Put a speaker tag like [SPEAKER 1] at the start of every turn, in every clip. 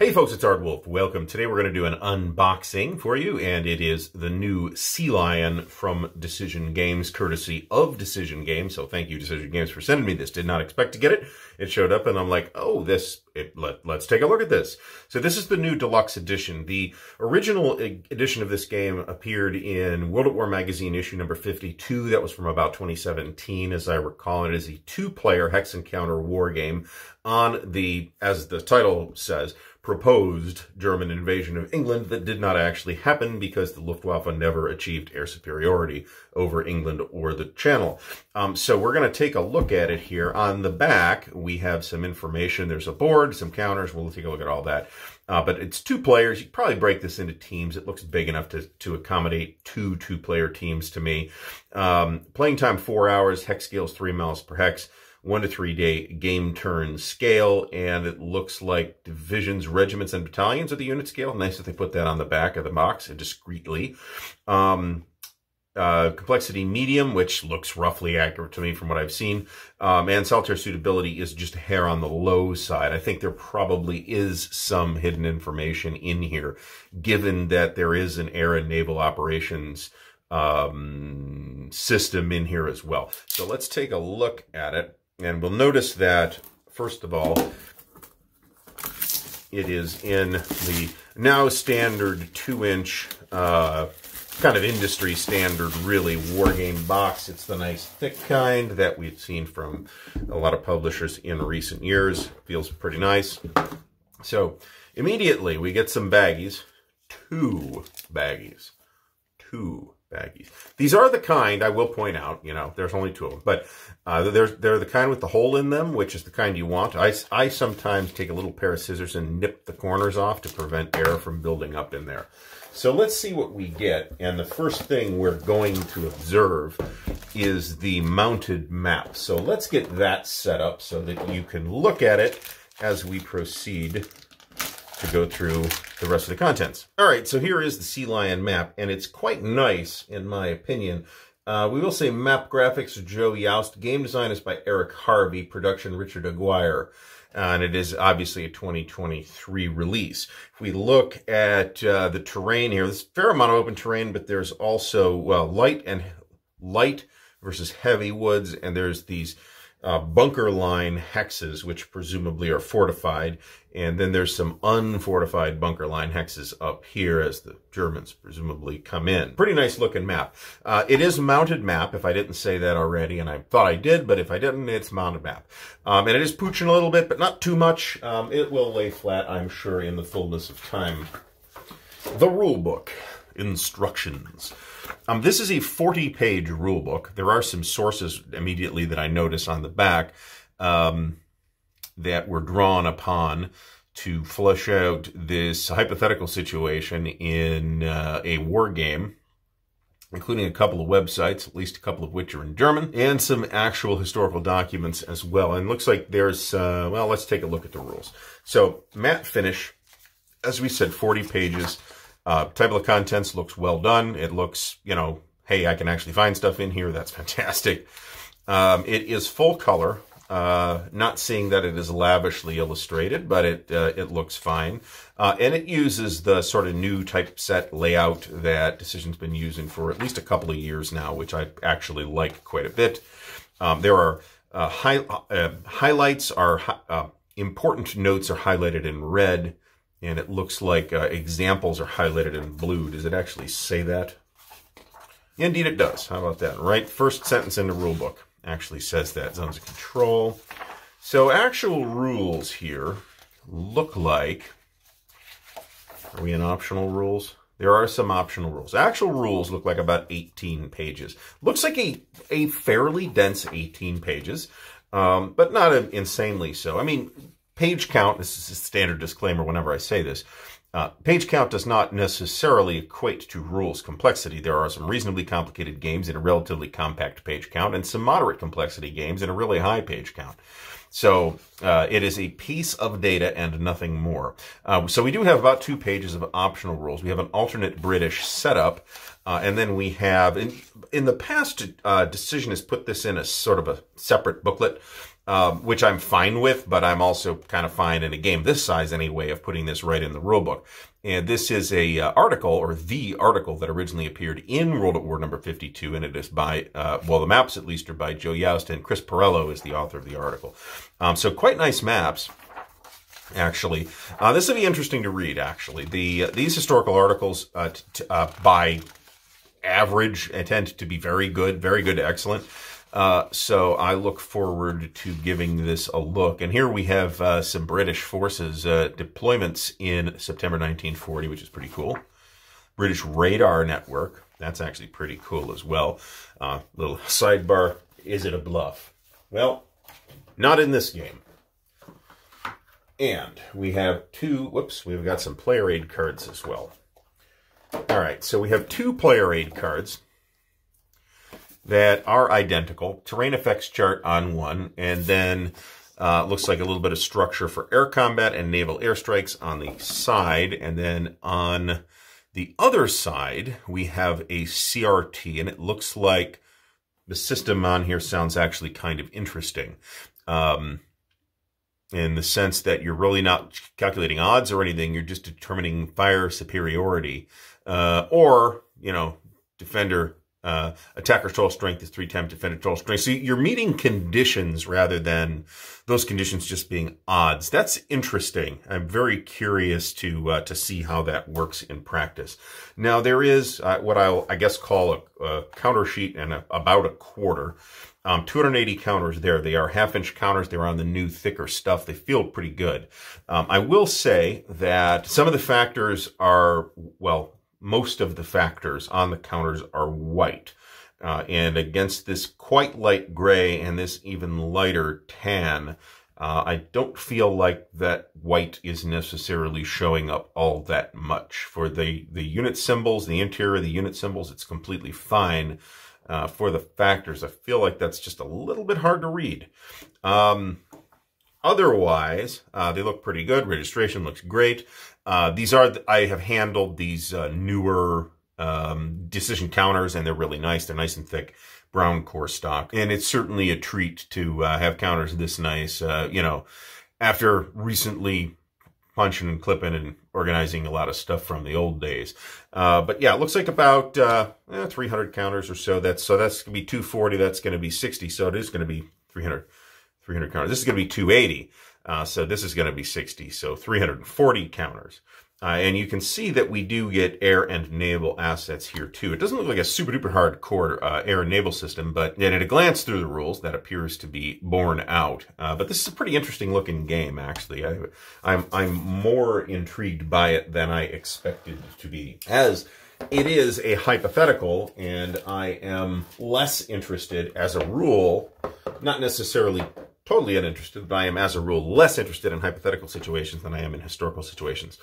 [SPEAKER 1] Hey folks, it's Ardwulf. Welcome. Today we're going to do an unboxing for you, and it is the new Sea Lion from Decision Games, courtesy of Decision Games. So thank you, Decision Games, for sending me this. Did not expect to get it. It showed up, and I'm like, oh, this, it, let, let's take a look at this. So this is the new deluxe edition. The original edition of this game appeared in World at War magazine issue number 52. That was from about 2017, as I recall. It is a two-player hex and counter war game on the, as the title says, proposed German invasion of England that did not actually happen because the Luftwaffe never achieved air superiority over England or the Channel. Um, so we're going to take a look at it here. On the back, we have some information. There's a board, some counters. We'll take a look at all that. Uh, but it's two players. You probably break this into teams. It looks big enough to, to accommodate two two-player teams to me. Um, playing time four hours. Hex scales three miles per hex one to three day game turn scale, and it looks like divisions, regiments, and battalions are the unit scale. Nice that they put that on the back of the box discreetly. Um, uh, complexity medium, which looks roughly accurate to me from what I've seen. Um, and solitaire suitability is just a hair on the low side. I think there probably is some hidden information in here, given that there is an air and naval operations um, system in here as well. So let's take a look at it. And we'll notice that, first of all, it is in the now standard two-inch, uh, kind of industry standard, really, Wargame box. It's the nice thick kind that we've seen from a lot of publishers in recent years. Feels pretty nice. So immediately we get some baggies, two baggies, two baggies. These are the kind, I will point out, you know, there's only two of them, but uh, they're, they're the kind with the hole in them, which is the kind you want. I, I sometimes take a little pair of scissors and nip the corners off to prevent air from building up in there. So let's see what we get. And the first thing we're going to observe is the mounted map. So let's get that set up so that you can look at it as we proceed to go through the rest of the contents. All right, so here is the Sea Lion map, and it's quite nice, in my opinion. Uh, we will say map graphics Joe Youst. Game design is by Eric Harvey. Production Richard Aguirre. Uh, and it is obviously a 2023 release. If we look at uh, the terrain here, there's a fair amount of open terrain, but there's also, light and light versus heavy woods, and there's these uh, bunker line hexes, which presumably are fortified. And then there's some unfortified bunker line hexes up here as the Germans presumably come in. Pretty nice looking map. Uh, it is a mounted map, if I didn't say that already, and I thought I did, but if I didn't, it's mounted map. Um, and it is pooching a little bit, but not too much. Um, it will lay flat, I'm sure, in the fullness of time. The rule book. Instructions. Um, this is a 40-page rule book. There are some sources immediately that I notice on the back um, that were drawn upon to flesh out this hypothetical situation in uh, a war game, including a couple of websites, at least a couple of which are in German, and some actual historical documents as well. And looks like there's, uh, well, let's take a look at the rules. So, matte finish, as we said, 40 pages. Uh, table of contents looks well done. It looks, you know, hey, I can actually find stuff in here. That's fantastic. Um, it is full color. Uh, not seeing that it is lavishly illustrated, but it uh, it looks fine. Uh, and it uses the sort of new typeset layout that Decision's been using for at least a couple of years now, which I actually like quite a bit. Um, there are uh, high, uh, highlights are uh, important notes are highlighted in red and it looks like uh, examples are highlighted in blue. Does it actually say that? Indeed it does. How about that? Right first sentence in the rule book actually says that. Zones of control. So actual rules here look like, are we in optional rules? There are some optional rules. Actual rules look like about 18 pages. Looks like a, a fairly dense 18 pages, um, but not insanely so. I mean, page count, this is a standard disclaimer whenever I say this, uh, page count does not necessarily equate to rules complexity. There are some reasonably complicated games in a relatively compact page count and some moderate complexity games in a really high page count. So uh, it is a piece of data and nothing more. Uh, so we do have about two pages of optional rules. We have an alternate British setup, uh, and then we have, in, in the past, uh, Decision has put this in a sort of a separate booklet. Um, which I'm fine with, but I'm also kind of fine in a game this size anyway of putting this right in the rulebook. And this is a uh, article or the article that originally appeared in World at War number 52, and it is by uh, well, the maps at least are by Joe Youst, and Chris Perello is the author of the article. Um, so quite nice maps actually. Uh, this will be interesting to read, actually. The uh, These historical articles uh, uh, by average tend to be very good, very good to excellent. Uh, so I look forward to giving this a look. And here we have uh, some British forces uh, deployments in September 1940, which is pretty cool. British radar network. That's actually pretty cool as well. Uh, little sidebar. Is it a bluff? Well, not in this game. And we have two, whoops, we've got some player aid cards as well. All right, so we have two player aid cards that are identical. Terrain effects chart on one, and then uh, looks like a little bit of structure for air combat and naval airstrikes on the side. And then on the other side, we have a CRT, and it looks like the system on here sounds actually kind of interesting. Um, in the sense that you're really not calculating odds or anything, you're just determining fire superiority. Uh, or, you know, defender uh, attacker total strength is three times defender total strength. So you're meeting conditions rather than those conditions just being odds. That's interesting. I'm very curious to uh, to see how that works in practice. Now there is uh, what I'll I guess call a, a counter sheet and a, about a quarter. Um, 280 counters there. They are half inch counters. They're on the new thicker stuff. They feel pretty good. Um, I will say that some of the factors are, well, most of the factors on the counters are white. Uh, and against this quite light gray and this even lighter tan, uh, I don't feel like that white is necessarily showing up all that much. For the, the unit symbols, the interior of the unit symbols, it's completely fine. Uh, for the factors, I feel like that's just a little bit hard to read. Um, otherwise, uh, they look pretty good. Registration looks great. Uh, these are, I have handled these uh, newer um, decision counters and they're really nice. They're nice and thick brown core stock. And it's certainly a treat to uh, have counters this nice, uh, you know, after recently punching and clipping and organizing a lot of stuff from the old days. Uh, but yeah, it looks like about uh, eh, 300 counters or so. That's so that's going to be 240. That's going to be 60. So it is going to be 300, 300 counters. This is going to be 280. Uh, so this is going to be 60, so 340 counters. Uh, and you can see that we do get air and naval assets here too. It doesn't look like a super duper hardcore uh, air and naval system, but at a glance through the rules, that appears to be borne out. Uh, but this is a pretty interesting looking game, actually. I, I'm, I'm more intrigued by it than I expected to be. As it is a hypothetical, and I am less interested as a rule, not necessarily totally uninterested, but I am, as a rule, less interested in hypothetical situations than I am in historical situations.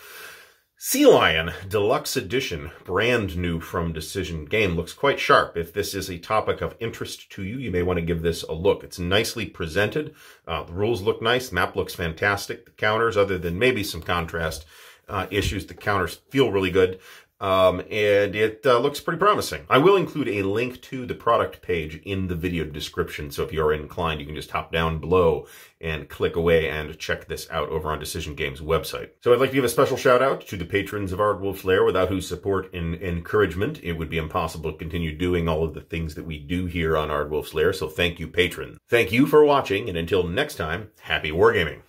[SPEAKER 1] Sea Lion Deluxe Edition, brand new from Decision Game, looks quite sharp. If this is a topic of interest to you, you may want to give this a look. It's nicely presented. Uh, the rules look nice. The map looks fantastic. The counters, other than maybe some contrast uh, issues, the counters feel really good. Um, and it uh, looks pretty promising. I will include a link to the product page in the video description, so if you are inclined, you can just hop down below and click away and check this out over on Decision Games website. So I'd like to give a special shout out to the patrons of Ardwulf's Lair, without whose support and encouragement, it would be impossible to continue doing all of the things that we do here on Ardwulf's Lair, so thank you, patrons. Thank you for watching, and until next time, happy wargaming.